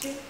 같이